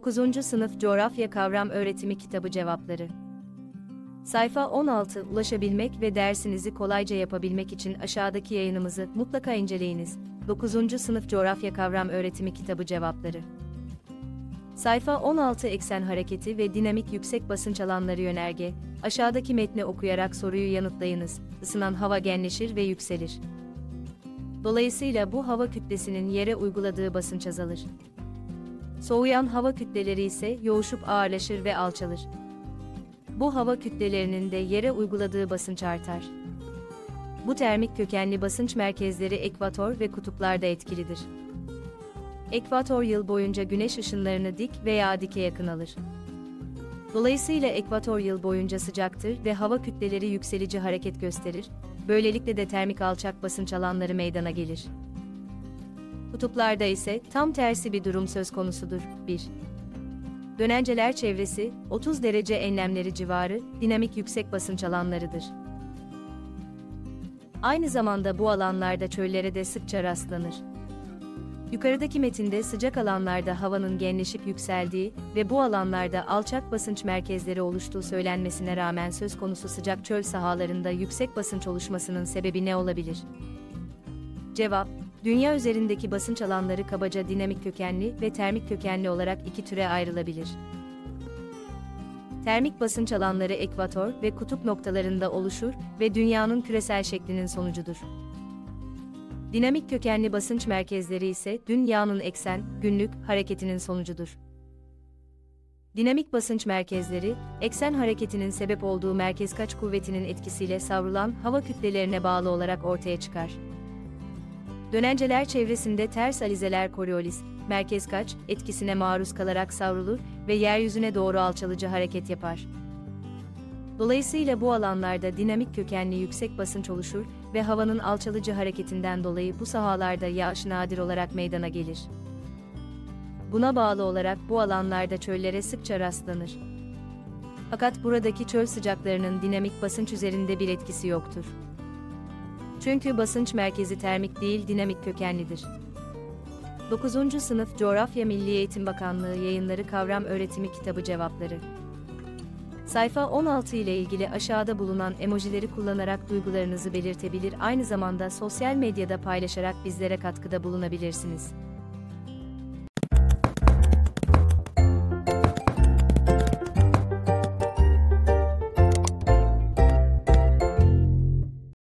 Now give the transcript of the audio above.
9. Sınıf Coğrafya Kavram Öğretimi Kitabı Cevapları Sayfa 16 Ulaşabilmek ve dersinizi kolayca yapabilmek için aşağıdaki yayınımızı mutlaka inceleyiniz. 9. Sınıf Coğrafya Kavram Öğretimi Kitabı Cevapları Sayfa 16 Eksen hareketi ve dinamik yüksek basınç alanları yönerge. Aşağıdaki metni okuyarak soruyu yanıtlayınız. Isınan hava genleşir ve yükselir. Dolayısıyla bu hava kütlesinin yere uyguladığı basınç azalır. Soğuyan hava kütleleri ise yoğuşup ağırlaşır ve alçalır. Bu hava kütlelerinin de yere uyguladığı basınç artar. Bu termik kökenli basınç merkezleri ekvator ve kutuplarda etkilidir. Ekvator yıl boyunca güneş ışınlarını dik veya dike yakın alır. Dolayısıyla ekvator yıl boyunca sıcaktır ve hava kütleleri yükselici hareket gösterir, böylelikle de termik alçak basınç alanları meydana gelir. Kutuplarda ise tam tersi bir durum söz konusudur. 1. Dönenceler çevresi, 30 derece enlemleri civarı, dinamik yüksek basınç alanlarıdır. Aynı zamanda bu alanlarda çöllere de sıkça rastlanır. Yukarıdaki metinde sıcak alanlarda havanın genleşip yükseldiği ve bu alanlarda alçak basınç merkezleri oluştuğu söylenmesine rağmen söz konusu sıcak çöl sahalarında yüksek basınç oluşmasının sebebi ne olabilir? Cevap, dünya üzerindeki basınç alanları kabaca dinamik kökenli ve termik kökenli olarak iki türe ayrılabilir. Termik basınç alanları ekvator ve kutup noktalarında oluşur ve dünyanın küresel şeklinin sonucudur. Dinamik kökenli basınç merkezleri ise dünyanın eksen, günlük hareketinin sonucudur. Dinamik basınç merkezleri, eksen hareketinin sebep olduğu merkez kaç kuvvetinin etkisiyle savrulan hava kütlelerine bağlı olarak ortaya çıkar. Dönenceler çevresinde ters alizeler Coriolis, merkez kaç etkisine maruz kalarak savrulur ve yeryüzüne doğru alçalıcı hareket yapar. Dolayısıyla bu alanlarda dinamik kökenli yüksek basınç oluşur ve havanın alçalıcı hareketinden dolayı bu sahalarda yağış nadir olarak meydana gelir. Buna bağlı olarak bu alanlarda çöllere sıkça rastlanır. Fakat buradaki çöl sıcaklarının dinamik basınç üzerinde bir etkisi yoktur. Çünkü basınç merkezi termik değil dinamik kökenlidir. 9. Sınıf Coğrafya Milli Eğitim Bakanlığı Yayınları Kavram Öğretimi Kitabı Cevapları Sayfa 16 ile ilgili aşağıda bulunan emojileri kullanarak duygularınızı belirtebilir aynı zamanda sosyal medyada paylaşarak bizlere katkıda bulunabilirsiniz.